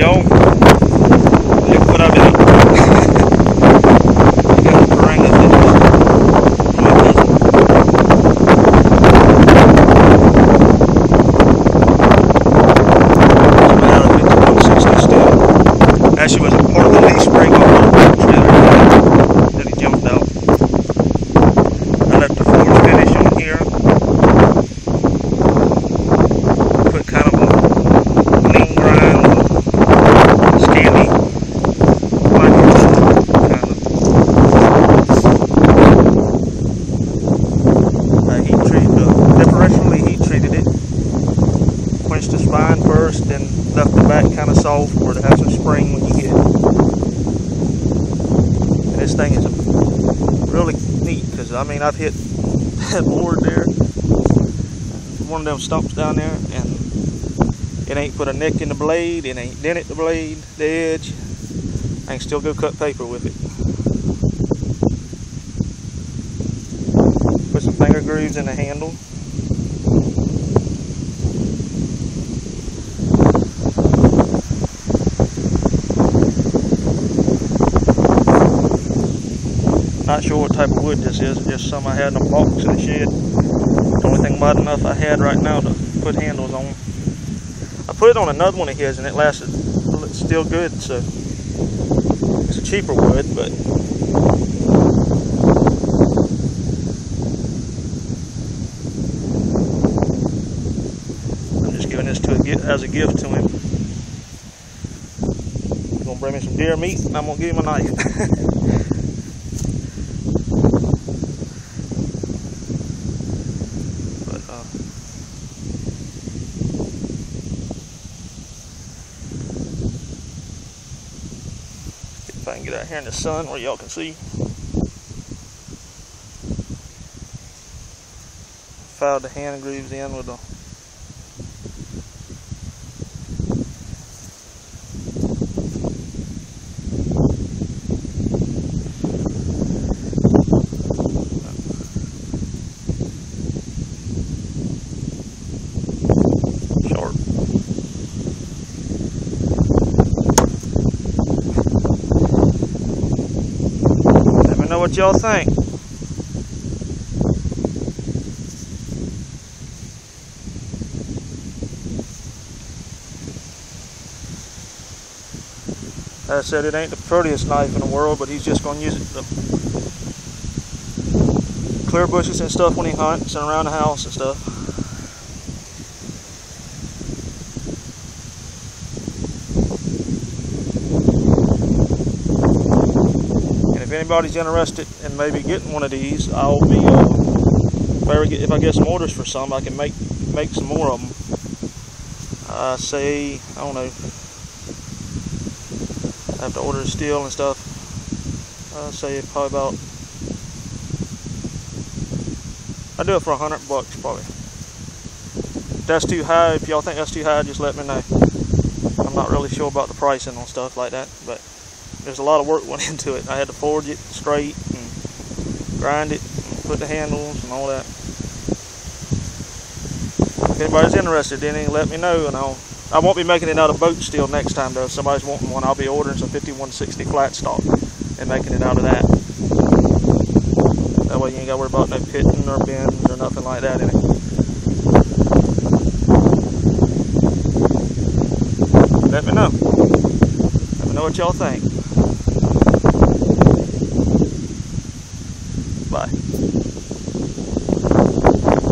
y'all. Look what I've been I got the piranhas that just really doesn't Coming out of 5160 still. Actually was a part of the leaf spring on the trailer that he jumped out. I left the forge finish on here. Put kind of a lean grind, scanty onions, kind of. I heat treated, uh, differentially heat treated it. Quenched the spine first, then left the back kind of soft where to have some spring when you hit it. And this thing is really neat because I mean I've hit that board there, one of them stumps down there, and it ain't put a nick in the blade, it ain't dented the blade, the edge. I can still go cut paper with it. Put some finger grooves in the handle. Not sure what type of wood this is, just some I had in a box in the shed. The only thing about enough I had right now to put handles on. I put it on another one of his and it lasted, it's still good, so it's a cheaper wood, but I'm just giving this to a, as a gift to him. He's gonna bring me some deer meat and I'm gonna give him a knife. but uh, if I can get out here in the sun where y'all can see. Filed the hand grooves in with a sharp. Let me know what y'all think. As I said, it ain't the prettiest knife in the world, but he's just going to use it to clear bushes and stuff when he hunts and around the house and stuff. Anybody's interested in maybe getting one of these, I'll be uh, if I get some orders for some, I can make make some more of them. I say I don't know. I have to order steel and stuff. I say probably about. I do it for a hundred bucks probably. If that's too high. If y'all think that's too high, just let me know. I'm not really sure about the pricing on stuff like that, but there's a lot of work went into it. I had to forge it straight and grind it, and put the handles and all that. If anybody's interested in it, let me know, and I'll. I won't be making it out of boat steel next time though. If somebody's wanting one, I'll be ordering some 5160 flat stock and making it out of that. That way you ain't got to worry about no pitting or bends or nothing like that in it. Let me know. Let me know what y'all think. lại.